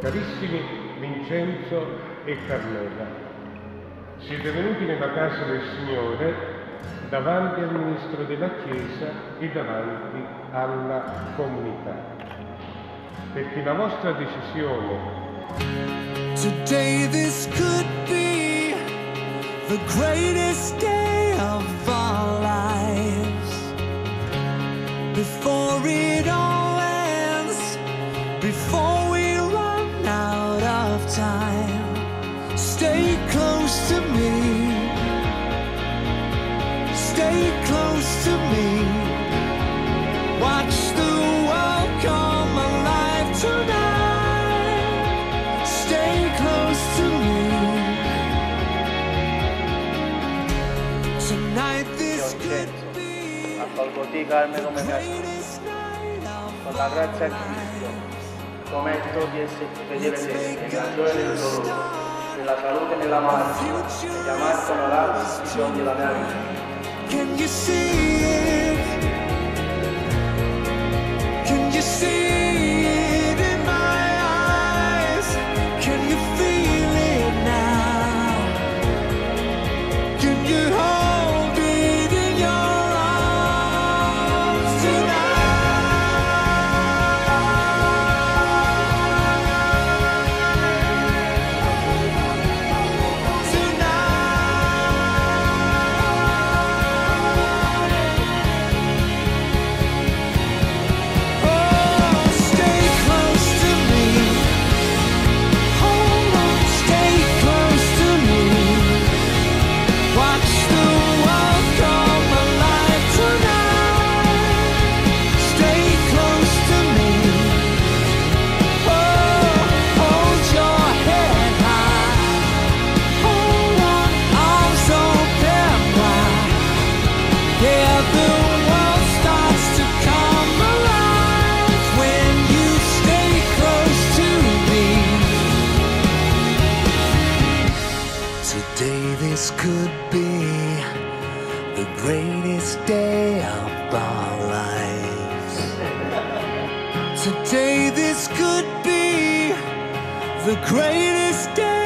Carissimi Vincenzo e Carmela, siete venuti nella casa del Signore davanti al Ministro della Chiesa e davanti alla comunità, perché la vostra decisione Today this could be the greatest day of our lives. Before it all ends, before night of con la grazia di Cristo, prometto di esserti fedele sempre, nella gioia nel dolore, nella salute e nella malattia, e di amarti onorarti tutti i giorni della mia vita. Today, this could be the greatest day of our lives. Today, this could be the greatest day